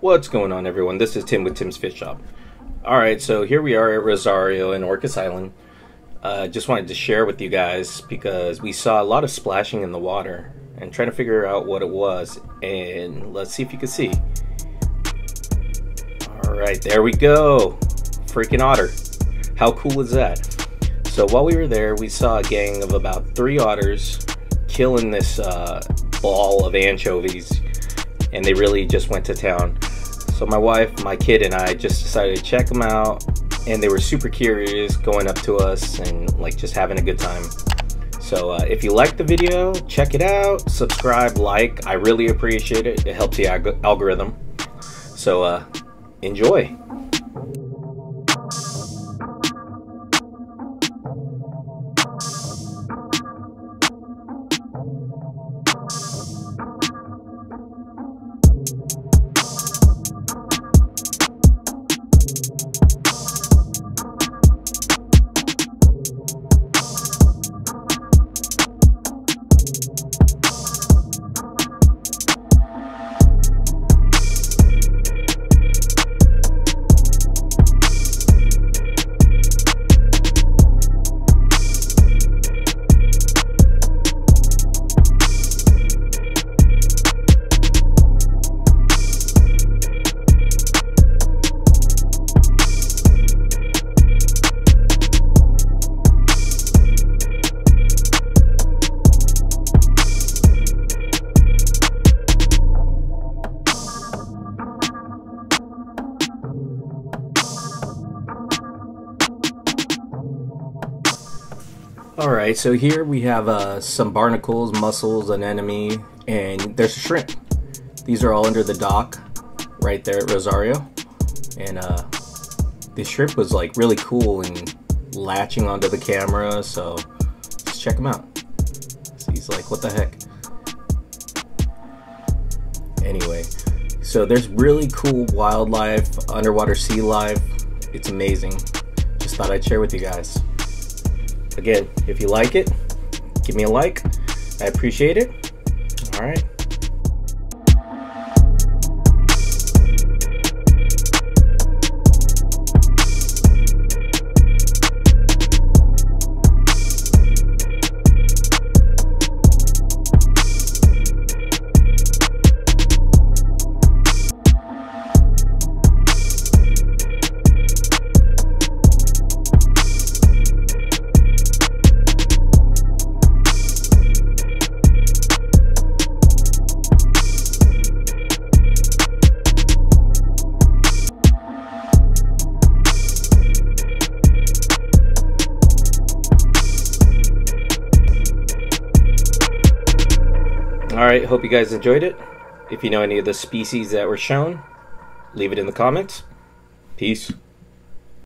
What's going on, everyone? This is Tim with Tim's Fish Shop. All right, so here we are at Rosario in Orcas Island. Uh, just wanted to share with you guys because we saw a lot of splashing in the water and trying to figure out what it was. And let's see if you can see. All right, there we go. Freaking otter. How cool is that? So while we were there, we saw a gang of about three otters killing this uh, ball of anchovies, and they really just went to town. So my wife, my kid, and I just decided to check them out, and they were super curious, going up to us and like just having a good time. So uh, if you like the video, check it out, subscribe, like. I really appreciate it. It helps the ag- algorithm. So uh, enjoy. All right, so here we have uh, some barnacles, mussels, an anemone, and there's a shrimp. These are all under the dock right there at Rosario. And uh, the shrimp was like really cool and latching onto the camera, so let's check him out. So he's like, what the heck? Anyway, so there's really cool wildlife, underwater sea life. It's amazing. Just thought I'd share with you guys. Again, if you like it, give me a like. I appreciate it. All right. Alright, hope you guys enjoyed it. If you know any of the species that were shown, leave it in the comments. Peace.